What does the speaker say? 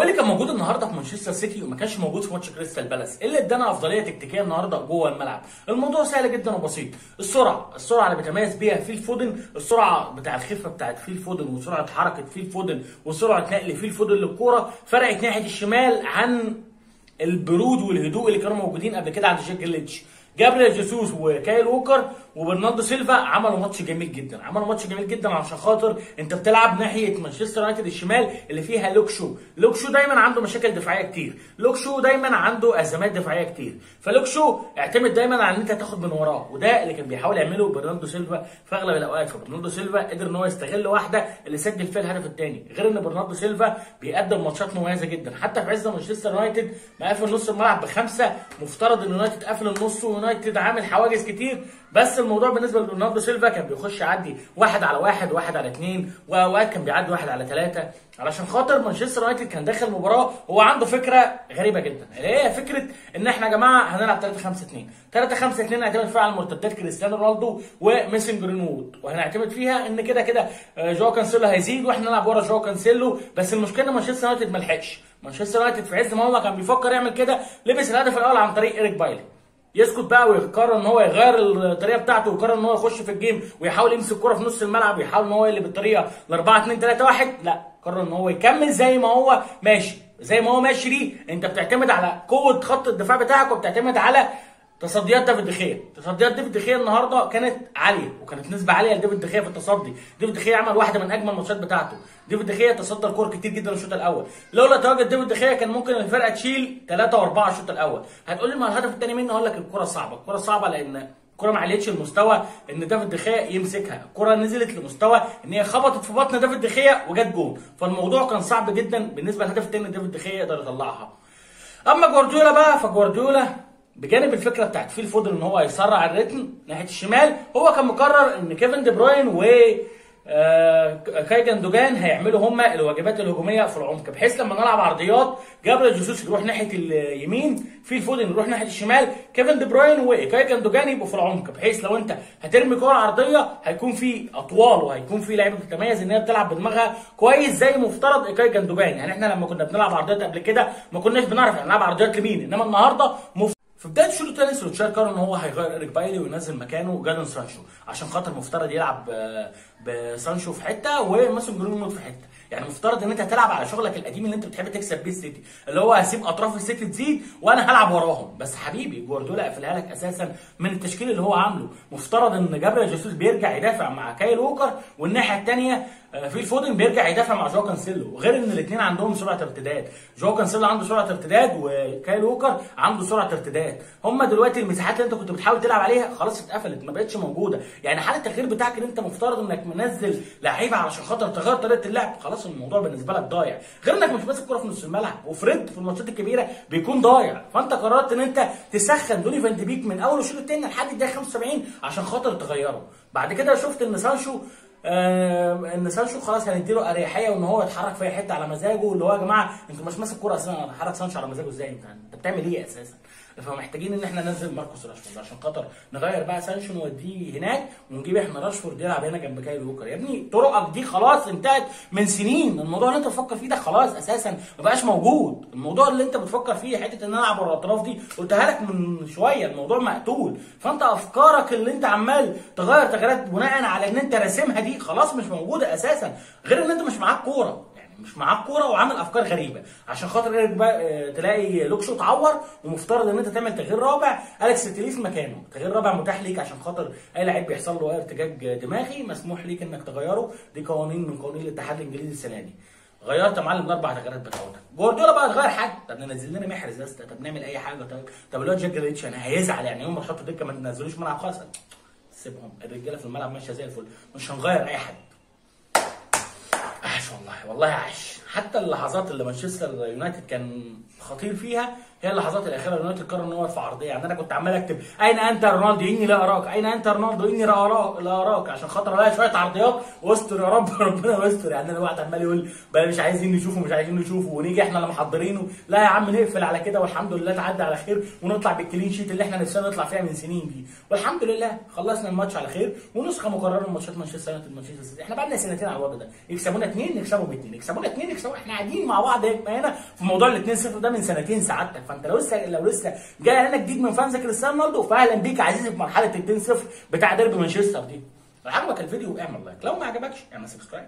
هو اللي كان موجود النهارده في مانشستر سيتي وما كانش موجود في ماتش كريستال بالاس اللي ادانا أفضلية تكتيكية النهارده جوه الملعب. الموضوع سهل جدا وبسيط. السرعة السرعة اللي بيتميز بيها فيل فودن السرعة بتاع الخفة بتاعت فيل فودن وسرعة حركة فيل فودن وسرعة نقل فيل فودن للكورة فرقت ناحية الشمال عن البرود والهدوء اللي كانوا موجودين قبل كده عند جاك جريليتش جابريل جيسوس وكايل ووكر وبرناردو سيلفا عملوا ماتش جميل جدا. عملوا ماتش جميل جدا عشان خاطر انت بتلعب ناحية مانشستر يونايتد الشمال اللي فيها لوك شو. لوك شو دايما عنده مشاكل دفاعية كتير. لوك شو دايما عنده أزمات دفاعية كتير. فلوك شو اعتمد دايما على إن انت تاخد من وراه. وده اللي كان بيحاول يعمله برناردو سيلفا في أغلب الأوقات. فبرناردو سيلفا قدر إن هو يستغل واحدة اللي سجل فيها الهدف الثاني غير إن برناردو سيلفا بيقدم ماتشات مميزة جدا. حتى في عز مانشستر يونايتد مقفل نص الملعب بخمسة. مفترض إن يونايتد قافل النص ويونايتد عامل حواجز كتير بس الموضوع بالنسبة لبرناردو سيلفا كان بيخش يعدي واحد على واحد واحد على اثنين وأوقات كان بيعدي واحد على ثلاثة علشان خاطر مانشستر يونايتد كان داخل المباراه هو عنده فكرة غريبة جدا اللي هي فكرة إن إحنا يا جماعة هنلعب 3 5 2 3 5 2 هنعتمد فيها على المرتدات كريستيانو رونالدو وميسن جرينوود وهنعتمد فيها إن كده كده جو كانسيلو هيزيد وإحنا نلعب ورا جو كانسيلو. بس المشكلة إن مانشستر يونايتد ما لحقش مانشستر يونايتد في عز ما هو كان بيفكر يعمل كده لبس الهدف الأول عن طريق إيريك بايلي. يسكت بقى ويقرر إن هو يغير الطريقة بتاعته ويقرر إن هو يخش في ال game ويحاول يمسك الكره في نص الملعب ويحاول إن هو يقلب الطريقة ل 4 2 3 1 لا قرر إن هو يكمل زي ما هو ماشي. زي ما هو ماشي دي أنت بتعتمد على قوة خط الدفاع بتاعك وبتعتمد على تصديات ديفيد دخيا تصديات ديفيد دخيا النهارده كانت عالية وكانت نسبة عالية لديفيد دخيا في التصدي. ديفيد دخيا عمل واحدة من أجمل الماتشات بتاعته. ديفيد دخيا تصدى الكور كتير جدا الشوط الأول. لولا تواجد ديفيد دخيا كان ممكن الفرقة تشيل 3 و4 الشوط الأول. هتقول لي ما الهدف الثاني منه؟ أقول لك الكرة صعبة. الكرة صعبة لأن الكرة ما عليتش المستوى إن دافيد دخيا يمسكها. الكرة نزلت لمستوى إن هي خبطت في بطن دافيد دخيا وجت جول فالموضوع كان صعب جدا بالنسبة للهدف الثاني دافيد دخيا يقدر يطلعها. أما جوارديولا بقى فجوارديولا بجانب الفكرة بتاعت فيل فودن إن هو يسرع الريتم ناحية الشمال هو كان مقرر إن كيفن دي بروين و آه كاي جندوجان هيعملوا هما الواجبات الهجومية في العمق بحيث لما نلعب عرضيات جابريل جيسوس يروح ناحية اليمين فيل فودن يروح ناحية الشمال كيفن دي بروين وكاي جندوجان يبقوا في العمق بحيث لو أنت هترمي كوره عرضية هيكون في أطوال وهيكون في لعيبة بتتميز إن هي بتلعب بدماغها كويس زي مفترض إلكاي جندوجان يعني إحنا لما كنا بنلعب عرضيات قبل كده ما كناش بنعرف نلعب عرضيات لمين إنما النهارده. في بدايه الشوط الثاني سولشاير قرر إن هو هيغير إيريك بايلي وينزل مكانه جادون سانشو عشان خاطر مفترض يلعب بسانشو في حتة وماسون جرينوود في حتة. يعني مفترض إن أنت هتلعب على شغلك القديم اللي أنت بتحب تكسب بيه السيتي اللي هو هسيب أطراف السيتي تزيد وأنا هلعب وراهم. بس حبيبي جوارديولا قفلها لك أساسا من التشكيل اللي هو عامله. مفترض إن جابريل جيسوس بيرجع يدافع مع كايل ووكر والناحية الثانية فيل فودن بيرجع يدافع مع جو كانسيلو غير إن الاثنين عندهم سرعة ارتداد. جو كانسيلو عنده سرعة ارتداد وكايل ووكر عنده سرعة ارتداد. هم دلوقتي المساحات اللي أنت كنت بتحاول تلعب عليها خلاص اتقفلت ما بقتش موجودة. يعني حالة التغيير بتاعك إن أنت مفترض إنك منزل لعيبة علشان خاطر تغير طريقة اللعب. خلاص الموضوع بالنسبة لك ضايع. غير إنك مش ماسك كورة في نص الملعب وفريد في الماتشات الكبيرة بيكون ضايع. فأنت قررت إن أنت تسخن دوني فان بيك من أول الشوط الثاني لحد الدقيقة 75 عشان خاطر تغيره. بعد كده شفت إن سانشو آه إن سانشو خلاص هنديله أريحية وإن هو يتحرك في أي حتة على مزاجه اللي هو يا جماعة أنتوا مش ماسك كورة أساسا. هتحرك سانشو على مزاجه إزاي؟ أنت بتعمل إيه أساسا؟ فمحتاجين إن إحنا ننزل ماركوس راشفورد عشان خاطر نغير بقى سانشو نوديه هناك ونجيب إحنا راشفورد يلعب هنا جنب كايل ووكر. يا ابني طرقك دي خلاص انتهت من سنين. الموضوع اللي أنت بتفكر فيه ده خلاص أساسا ما بقاش موجود. الموضوع اللي أنت بتفكر فيه حتة إن ألعب ورا الأطراف دي قلتها لك من شوية. الموضوع مقتول. فأنت أفكارك اللي أنت عمال تغير تغييرات بناء على إن أنت راسمها دي خلاص مش موجودة أساسا. غير إن أنت مش معاك كورة. مش معاك كورة وعامل أفكار غريبة. عشان خاطر إيريك بقى تلاقي لوك شو اتعور ومفترض إن أنت تعمل تغيير رابع. أليكس تيليس مكانه. تغيير رابع متاح ليك عشان خاطر أي لعيب بيحصل له ارتجاج دماغي. مسموح ليك إنك تغيره. دي قوانين من قوانين الاتحاد الإنجليزي السنة دي. غيرت يا معلم الأربع تغييرات بتاعتك. جوارديولا بقى تغير حد طب ننزل لنا محرز يا اسطى. طب نعمل أي حاجة. طب طب الواد جاك جريليش هيزعل يعني. يوم ما تحط دكة ما تنزلوش ملعب خالص. سيبهم. الرجالة في الملعب ماشية زي الفل. مش هنغير أي عاش والله. والله عاش حتى اللحظات اللي مانشستر يونايتد كان خطير فيها هي اللحظات الأخيرة اللي يونايتد قرر إن هو يرفع عرضيه يعني أنا كنت عمال أكتب أين أنت يا رونالدو؟ إني لا أراك. أين أنت يا رونالدو؟ إني لا اراك لا أراك. عشان خاطر ألاقي شوية عرضيات. واستر يا رب ربنا يستر. يعني أنا واحد عمال يقول بقى مش عايزين نشوفه مش عايزين نشوفه. ونيجي إحنا اللي محضرينه لا يا عم نقفل على كده والحمد لله تعدي على خير ونطلع بال clean sheet اللي إحنا نفسنا نطلع فيها من سنين دي. والحمد لله خلصنا الماتش على خير ونسخة مكرره من ماتشات مانشستر يونايتد مانشستر سيتي. إحنا بقى لنا سنتين على الوضع ده. يكسبونا اثنين نكسبهم اثنين يكسبونا اثنين سوا إحنا قاعدين مع بعض هنا في موضوع ال 2 0 ده من سنتين سعادتك. فانت لو لسه لو لسه جاي لنا جديد من fans كريستيانو رونالدو فاهلا بيك عزيزي في مرحلة ال 2 0 بتاع ديربي مانشستر دي. لو عجبك الفيديو اعمل like. لو ما عجبكش اعمل subscribe.